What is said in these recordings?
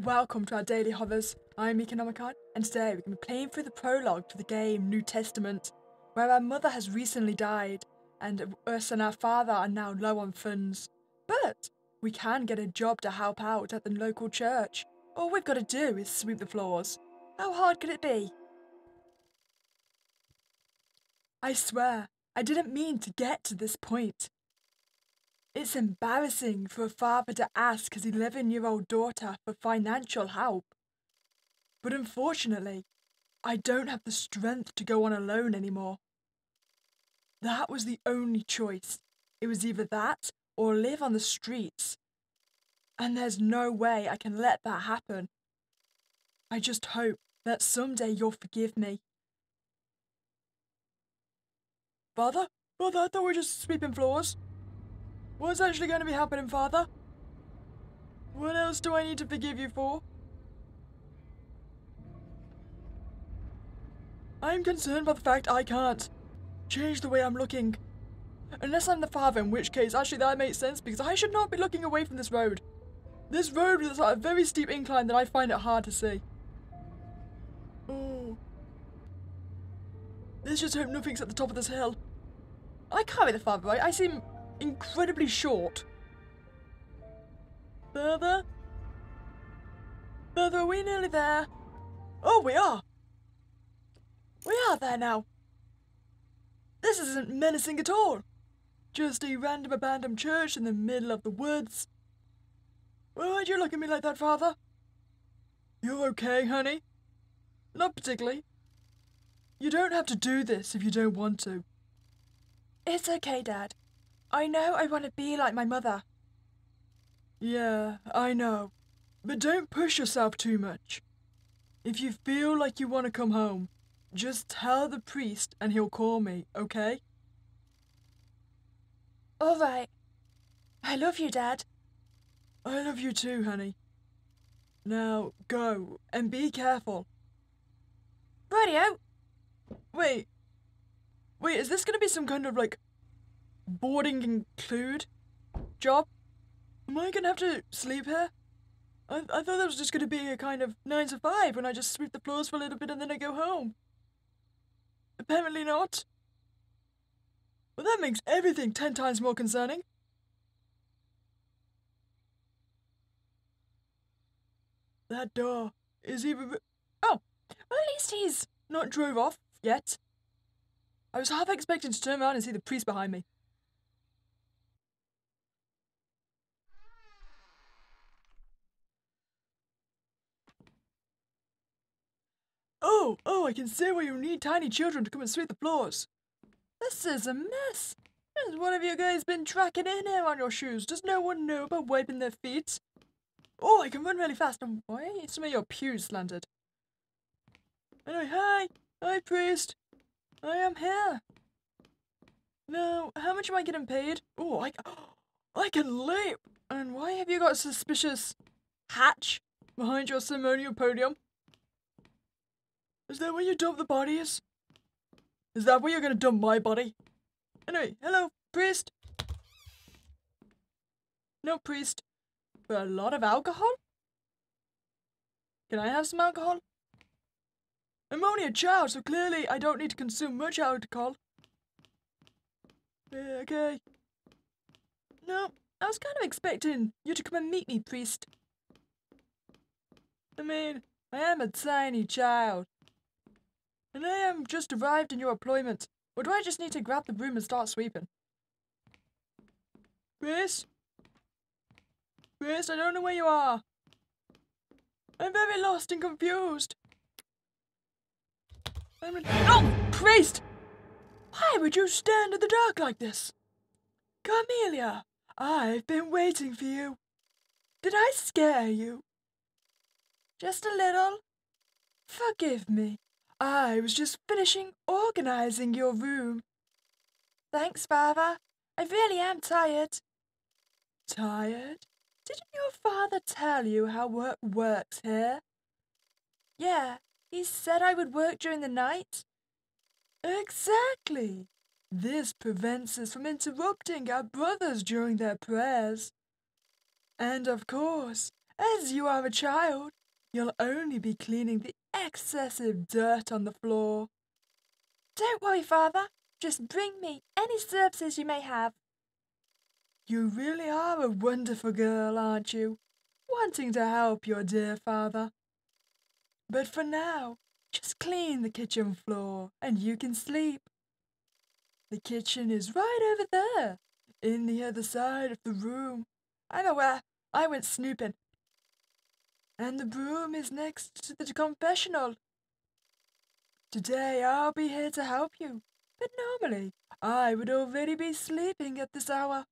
Welcome to our daily hovers. I'm Meeka Nomicon, and today we're going to be playing through the prologue to the game New Testament, where our mother has recently died, and us and our father are now low on funds. But we can get a job to help out at the local church. All we've got to do is sweep the floors. How hard could it be? I swear, I didn't mean to get to this point. It's embarrassing for a father to ask his 11 year old daughter for financial help. But unfortunately, I don't have the strength to go on alone anymore. That was the only choice. It was either that or live on the streets. And there's no way I can let that happen. I just hope that someday you'll forgive me. Father? Father, I thought we were just sweeping floors. What's actually going to be happening, Father? What else do I need to forgive you for? I'm concerned by the fact I can't change the way I'm looking. Unless I'm the father, in which case, actually, that makes sense because I should not be looking away from this road. This road is at a very steep incline that I find it hard to see. Oh. Let's just hope nothing's at the top of this hill. I can't be the father, right? I seem incredibly short. Further? Further, are we nearly there? Oh, we are! We are there now! This isn't menacing at all! Just a random abandoned church in the middle of the woods. Why'd you look at me like that, father? You're okay, honey? Not particularly. You don't have to do this if you don't want to. It's okay, Dad. I know I want to be like my mother. Yeah, I know. But don't push yourself too much. If you feel like you want to come home, just tell the priest and he'll call me, okay? All right. I love you, Dad. I love you too, honey. Now, go, and be careful. Radio? Wait. Wait, is this gonna be some kind of, like, boarding include job? Am I gonna have to sleep here? I, I thought that was just gonna be a kind of 9 to 5 when I just sweep the floors for a little bit and then I go home. Apparently not. Well, that makes everything 10 times more concerning. That door is even. Oh, well, at least he's not drove off yet. I was half expecting to turn around and see the priest behind me. Oh, oh, I can see why you need tiny children to come and sweep the floors. This is a mess. Has one of you guys been tracking in here on your shoes? Does no one know about wiping their feet? Oh, I can run really fast. And why are some of your pews slanted? Anyway, hi. Hi, priest. I am here. Now, how much am I getting paid? Oh, I, I can leap. And why have you got a suspicious hatch behind your ceremonial podium? Is that where you dump the bodies? Is that where you're gonna dump my body? Anyway, hello, priest. No, priest. For a lot of alcohol? Can I have some alcohol? I'm only a child, so clearly I don't need to consume much alcohol. Yeah, okay. No, I was kind of expecting you to come and meet me, priest. I mean, I am a tiny child. And I am just arrived in your employment. Or do I just need to grab the broom and start sweeping? Chris? Chris, I don't know where you are. I'm very lost and confused. I'm Oh, priest! Why would you stand in the dark like this? Camelia, I've been waiting for you. Did I scare you? Just a little. Forgive me. I was just finishing organizing your room. Thanks, Father. I really am tired. Tired? Didn't your father tell you how work works here? Yeah, he said I would work during the night. Exactly. This prevents us from interrupting our brothers during their prayers. And of course, As you are a child, you'll only be cleaning the excessive dirt on the floor. Don't worry, Father. Just bring me any services you may have. You really are a wonderful girl, aren't you? Wanting to help your dear father. But for now, just clean the kitchen floor and you can sleep. The kitchen is right over there, in the other side of the room. I know where. I went snooping. And the broom is next to the confessional. Today I'll be here to help you, but normally I would already be sleeping at this hour.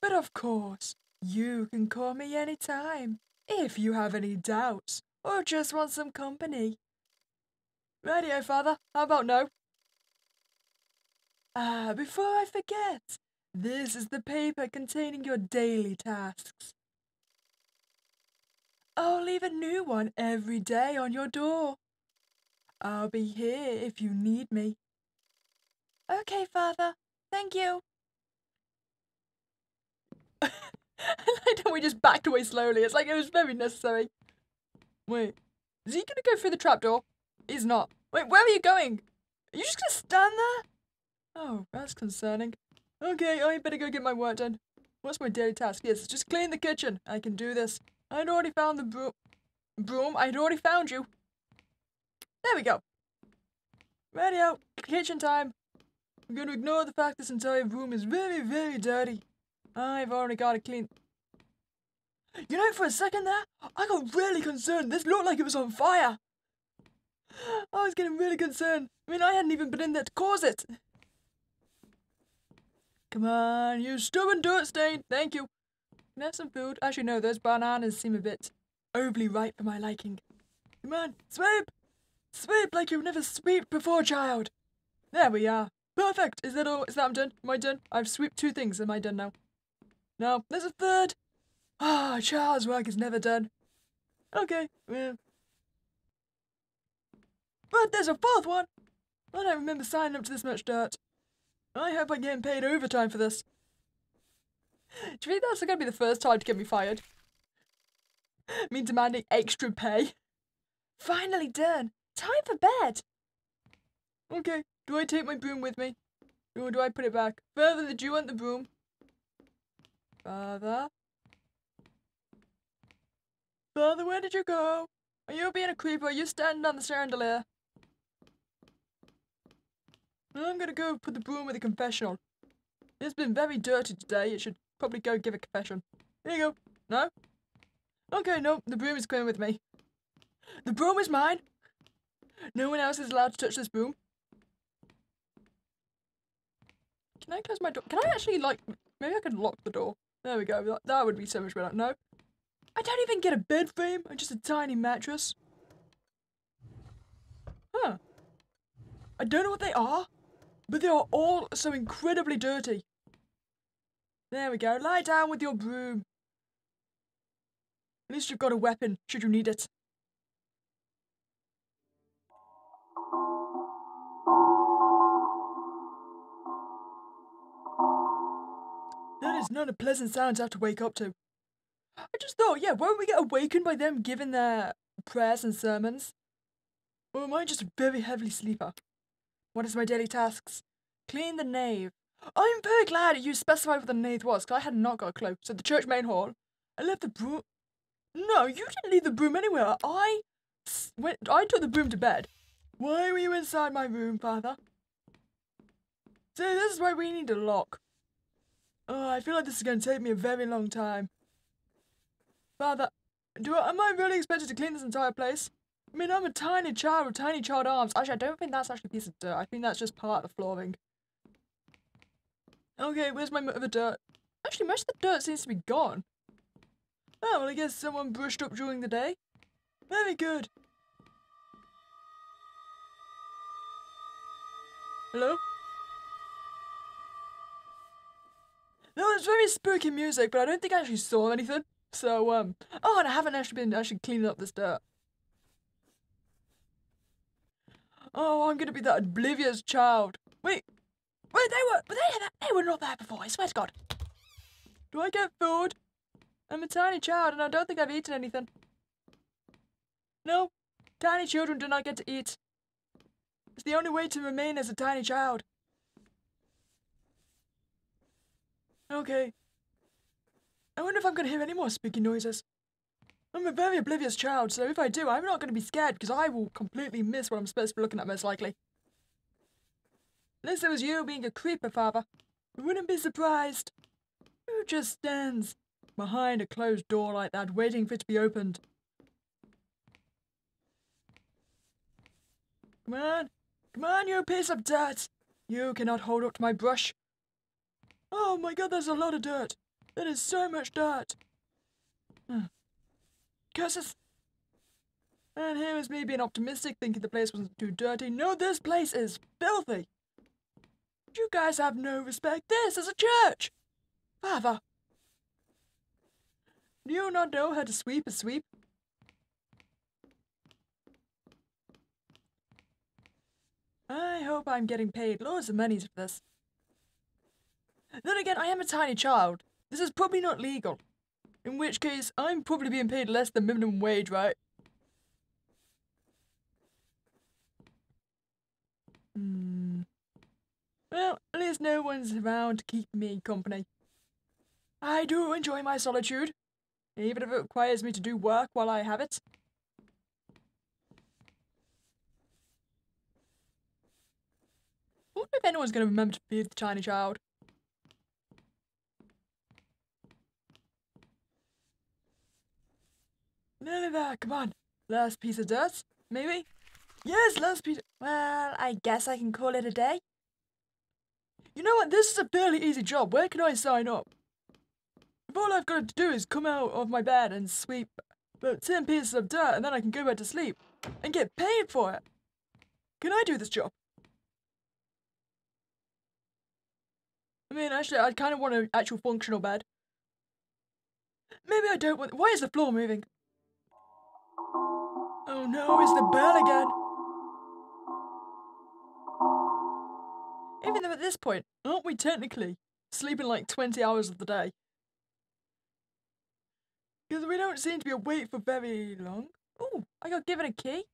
But of course, you can call me any time if you have any doubts or just want some company. Radio, Father. How about no? Ah, before I forget, this is the paper containing your daily tasks. I'll leave a new one every day on your door. I'll be here if you need me. Okay, Father. Thank you. I how we just backed away slowly. It's like it was very necessary. Wait, is he gonna go through the trapdoor? He's not. Wait, where are you going? Are you just gonna stand there? Oh, that's concerning. Okay, I better go get my work done. What's my daily task? Yes, just clean the kitchen. I can do this. I'd already found the broom. Broom? I'd already found you. There we go. Ready out. Kitchen time. I'm going to ignore the fact this entire room is very, very dirty. I've already got it clean. You know, for a second there, I got really concerned. This looked like it was on fire. I was getting really concerned. I mean, I hadn't even been in there to cause it. Come on, you stubborn dirt stain. Thank you. Can I have some food? Actually, no, those bananas seem a bit overly ripe for my liking. Come on, sweep! Sweep like you've never swept before, child. There we are. Perfect. Is that all? Is that I'm done? Am I done? I've swept two things. Am I done now? No, there's a third. Ah, child's work is never done. Okay, well. But there's a fourth one. I don't remember signing up to this much dirt. I hope I'm getting paid overtime for this. Do you think that's going to be the first time to get me fired? me demanding extra pay. Finally done. Time for bed. Okay, do I take my broom with me? Or do I put it back? Father, did you want the broom? Father? Father, where did you go? Are you being a creeper? Are you standing on the chandelier? I'm gonna go put the broom with the confessional. It's been very dirty today. It should probably go give a confession. Here you go. No? Okay, no, the broom is coming with me. The broom is mine. No one else is allowed to touch this broom. Can I close my door? Can I actually, like, maybe I could lock the door. There we go. That would be so much better. No. I don't even get a bed frame. I'm just a tiny mattress. Huh. I don't know what they are, but they are all so incredibly dirty. There we go. Lie down with your broom. At least you've got a weapon, should you need it. That is not a pleasant sound to have to wake up to. I just thought, yeah, won't we get awakened by them giving their prayers and sermons? Or am I just a very heavily sleeper? What is my daily tasks? Clean the nave. I'm very glad you specified what the nave was, because I had not got a clue. So the church main hall. I left the broom. No, you didn't leave the broom anywhere. I went. I took the broom to bed. Why were you inside my room, Father? See, this is why we need a lock. Oh, I feel like this is going to take me a very long time. Father, do I, am I really expected to clean this entire place? I mean, I'm a tiny child with tiny child arms. Actually, I don't think that's actually a piece of dirt. I think that's just part of the flooring. Okay, where's my other dirt? Actually, most of the dirt seems to be gone. Oh, well, I guess someone brushed up during the day. Very good. Hello? No, it's very spooky music, but I don't think I actually saw anything. So, um, oh, and I haven't actually been actually cleaning up this dirt. Oh, I'm gonna be that oblivious child. Wait, wait, they were, they, they were not there before. I swear to God. Do I get food? I'm a tiny child and I don't think I've eaten anything. No, tiny children do not get to eat. It's the only way to remain as a tiny child. Okay. I wonder if I'm going to hear any more spooky noises. I'm a very oblivious child, so if I do, I'm not going to be scared because I will completely miss what I'm supposed to be looking at most likely. Unless it was you being a creeper, father. I wouldn't be surprised. Who just stands behind a closed door like that, waiting for it to be opened? Come on. Come on, you piece of dirt. You cannot hold up to my brush. Oh my god, there's a lot of dirt. That is so much dirt. Hmm. Curses. And here is me being optimistic, thinking the place wasn't too dirty. No, this place is filthy. You guys have no respect. This is a church. Father. Do you not know how to sweep a sweep? I hope I'm getting paid loads of money for this. Then again, I am a tiny child. This is probably not legal. In which case, I'm probably being paid less than minimum wage, right? Hmm. Well, at least no one's around to keep me company. I do enjoy my solitude, even if it requires me to do work while I have it. I wonder if anyone's going to remember to feed the tiny child. Nearly there, come on. Last piece of dirt, maybe? Yes, last piece. Well, I guess I can call it a day. You know what? This is a fairly easy job. Where can I sign up? If all I've got to do is come out of my bed and sweep about 10 pieces of dirt and then I can go back to sleep and get paid for it. Can I do this job? I mean, actually, I kind of want an actual functional bed. Maybe I don't want. Why is the floor moving? Oh no, it's the bell again. Though at this point, aren't we technically sleeping like 20 hours of the day? Because we don't seem to be awake for very long. Oh, I got given a key.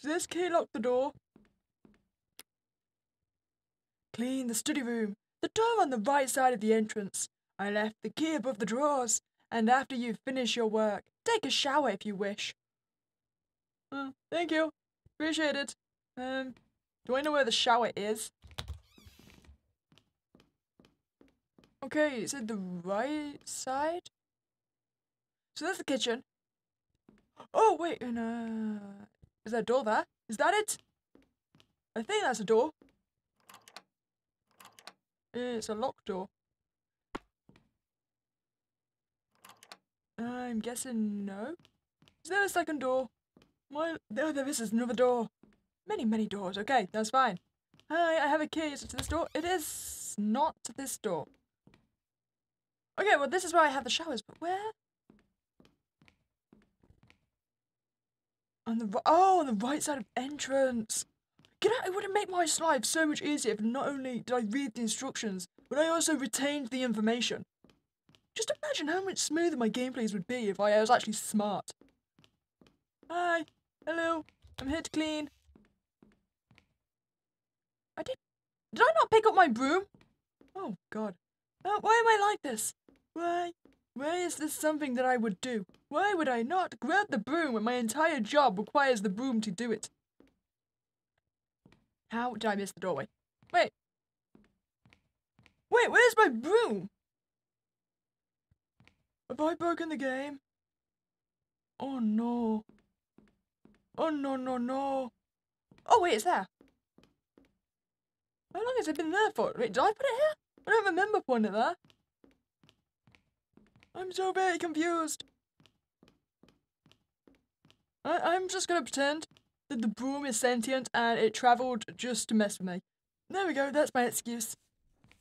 Does this key lock the door? Clean the study room. The door on the right side of the entrance. I left the key above the drawers. And after you finish your work, take a shower if you wish. Thank you. Appreciate it. Um, do I know where the shower is? Okay, is it the right side? So that's the kitchen. Oh, wait, and, uh, is that a door there? Is that it? I think that's a door. It's a locked door. I'm guessing no. Is there a second door? Why? There, there is another door. Many, many doors. Okay, that's fine. Hi, I have a key. Is it to this door? It is not to this door. Okay, well, this is where I have the showers, but where? On the oh, on the right side of entrance. Get out! It would have made my life so much easier if not only did I read the instructions, but I also retained the information. Just imagine how much smoother my gameplays would be if I was actually smart. Hi, hello, I'm here to clean. I did. Did I not pick up my broom? Oh God. Uh, why am I like this? Why? Why is this something that I would do? Why would I not grab the broom when my entire job requires the broom to do it? How did I miss the doorway? Wait. Wait, where's my broom? Have I broken the game? Oh no. Oh no, no, no. Oh wait, it's there. How long has it been there for? Wait, did I put it here? I don't remember putting it there. I'm so very confused. I I'm just gonna pretend that the broom is sentient and it travelled just to mess with me. There we go, that's my excuse.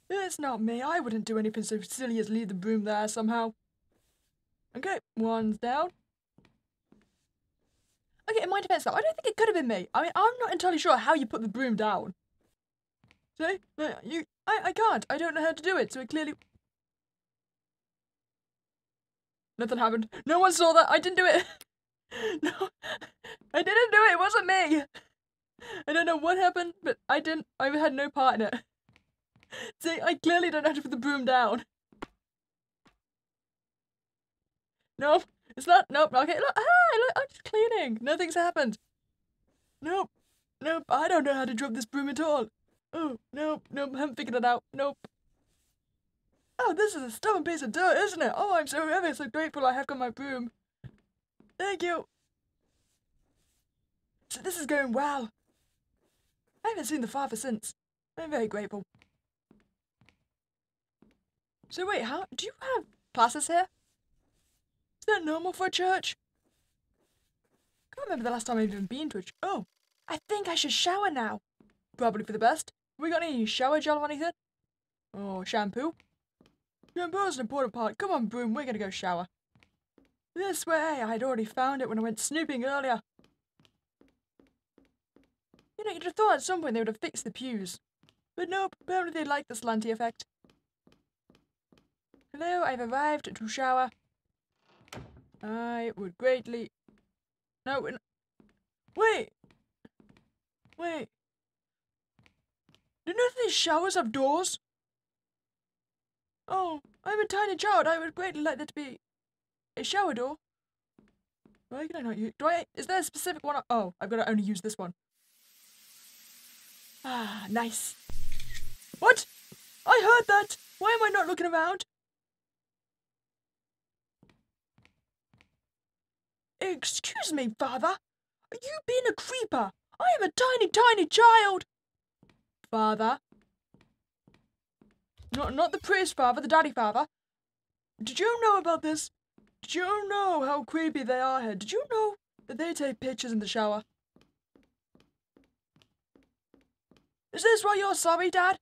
It's not me, I wouldn't do anything so silly as leave the broom there somehow. Okay, one's down. Okay, in my defense though, I don't think it could have been me. I mean, I'm not entirely sure how you put the broom down. See? You, I, I can't. I don't know how to do it, so it clearly... Nothing happened. No one saw that. I didn't do it. No, I didn't do it. It wasn't me. I don't know what happened, but I didn't. I had no part in it. See, I clearly don't have to put the broom down. Nope, it's not. Nope. Okay, look. Ah, look. I'm just cleaning. Nothing's happened. Nope. Nope. I don't know how to drop this broom at all. Oh, nope. Nope. I haven't figured it out. Nope. Oh, this is a stubborn piece of dirt, isn't it? Oh, I'm so ever so grateful I have got my broom. Thank you. So this is going well. I haven't seen the father since. I'm very grateful. So wait, how do you have classes here? Is that normal for a church? I can't remember the last time I've even been to a ch- Oh, I think I should shower now. Probably for the best. We got any shower gel or anything? Oh, shampoo? Shampoo is an important part. Come on, broom, we're gonna go shower. This way! I'd already found it when I went snooping earlier. You know, you'd have thought at some point they would have fixed the pews. But nope, apparently they like the slanty effect. Hello, I've arrived to shower. I would greatly... No, wait! Wait. Do none of these showers have doors? Oh, I'm a tiny child. I would greatly like there to be a shower door. Why can I not use? Do I? Is there a specific one? Oh, I've got to only use this one. Ah, nice. What? I heard that. Why am I not looking around? Excuse me, father. Are you being a creeper? I am a tiny, tiny child. Father. Not, not the priest father, the daddy father. Did you know about this? Did you know how creepy they are here? Did you know that they take pictures in the shower? Is this why you're sorry, Dad?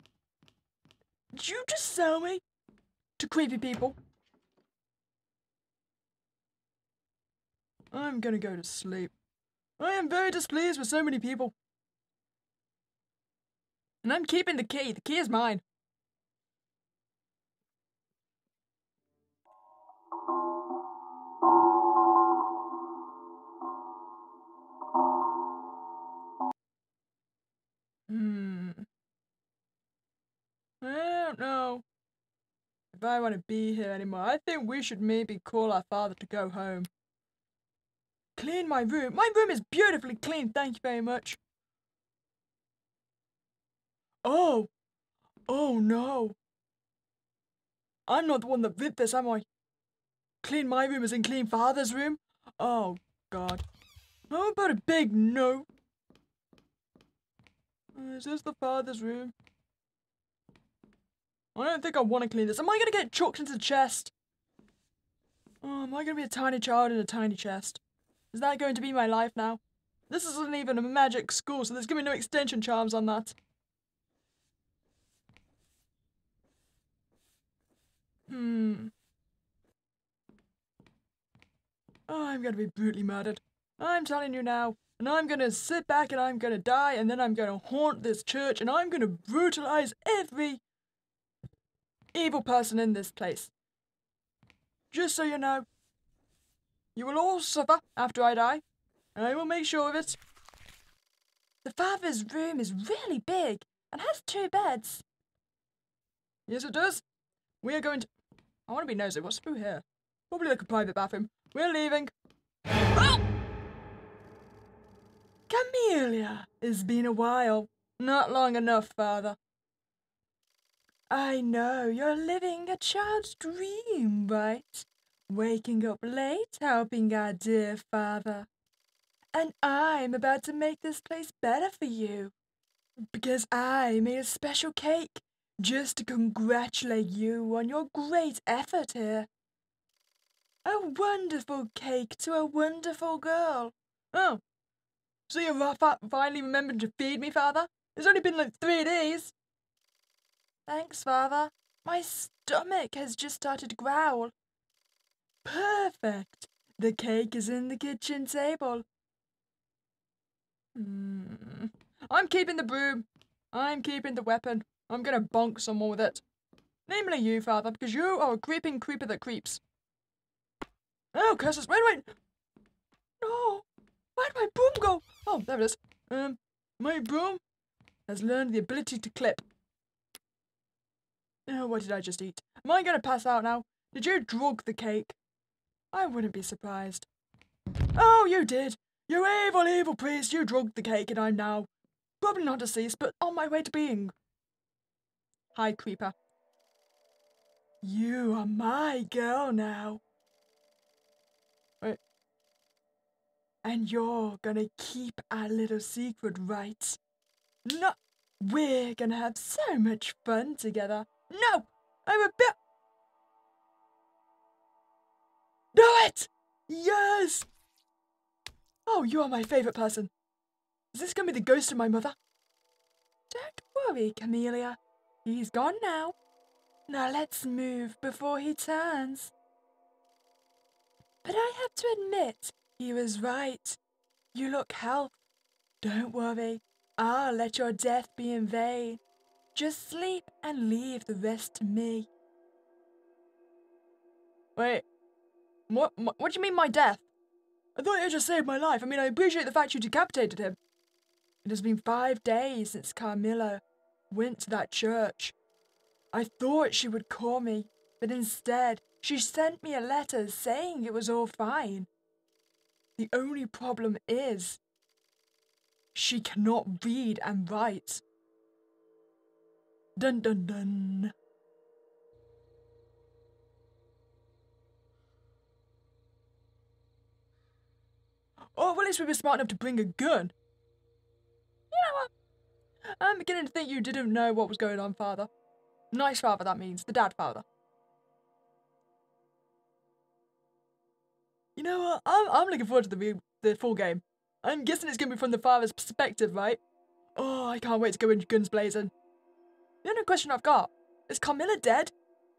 Did you just sell me to creepy people? I'm gonna go to sleep. I am very displeased with so many people. And I'm keeping the key. The key is mine. Hmm. I don't know if I want to be here anymore. I think we should maybe call our father to go home. Clean my room. My room is beautifully clean, thank you very much. Oh. Oh no. I'm not the one that did this, am I? Clean my room as in clean father's room? Oh god. How about a big no? Uh, Is this the father's room? I don't think I want to clean this. Am I going to get chucked into the chest? Oh, am I going to be a tiny child in a tiny chest? Is that going to be my life now? This isn't even a magic school, so there's going to be no extension charms on that. Hmm. I'm to be brutally murdered. I'm telling you now. And I'm to sit back and I'm to die, and then I'm to haunt this church, and I'm to brutalize every evil person in this place. Just so you know, you will all suffer after I die, and I will make sure of it. The father's room is really big and has two beds. Yes, it does. We are going to. I want to be nosy. What's through here? Probably like a private bathroom. We're leaving. Oh! Camellia, it's been a while. Not long enough, father. I know you're living a child's dream, right? Waking up late, helping our dear father. And I'm about to make this place better for you. Because I made a special cake just to congratulate you on your great effort here. A wonderful cake to a wonderful girl. Oh, so you finally remembered to feed me, father? It's only been like three days. Thanks, father. My stomach has just started to growl. Perfect. The cake is in the kitchen table. Hmm. I'm keeping the broom. I'm keeping the weapon. I'm gonna bonk someone with it. Namely you, father, because you are a creeping creeper that creeps. Oh, curses! Wait, wait! No! Where'd my broom go? Oh, there it is. Um, my broom has learned the ability to clip. Oh, what did I just eat? Am I gonna pass out now? Did you drug the cake? I wouldn't be surprised. Oh, you did! You evil, evil priest! You drugged the cake and I'm now probably not deceased, but on my way to being. Hi, Creeper. You are my girl now. Wait. And you're gonna keep our little secret, right? No, we're gonna have so much fun together. No, I'm a bit. Do it! Yes! Oh, you are my favourite person. Is this gonna be the ghost of my mother? Don't worry, Camellia. He's gone now. Now let's move before he turns. But I have to admit, he was right. You look healthy. Don't worry, I'll let your death be in vain. Just sleep and leave the rest to me. Wait, what, what do you mean my death? I thought you just saved my life. I mean, I appreciate the fact you decapitated him. It has been five days since Carmilla went to that church. I thought she would call me, but instead, she sent me a letter saying it was all fine. The only problem is, she cannot read and write. Dun dun dun. Oh, well, at least we were smart enough to bring a gun. You know what? I'm beginning to think you didn't know what was going on, father. Nice father, that means. The dad father. You know what? I'm, I'm looking forward to the, the full game. I'm guessing it's going to be from the father's perspective, right? Oh, I can't wait to go into guns blazing. The only question I've got is Carmilla dead?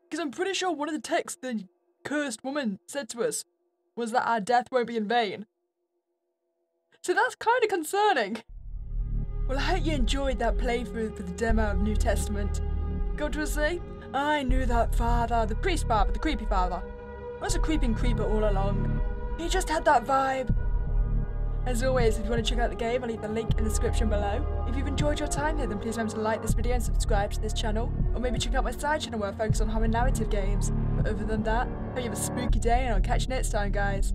Because I'm pretty sure one of the texts the cursed woman said to us was that our death won't be in vain. So that's kind of concerning. Well, I hope you enjoyed that playthrough for the demo of New Testament. Got to say, I knew that father, the priest father, the creepy father, was a creeping creeper all along. He just had that vibe. As always, if you want to check out the game, I'll leave the link in the description below. If you've enjoyed your time here, then please remember to like this video and subscribe to this channel, or maybe check out my side channel where I focus on horror narrative games. But other than that, hope you have a spooky day and I'll catch you next time, guys.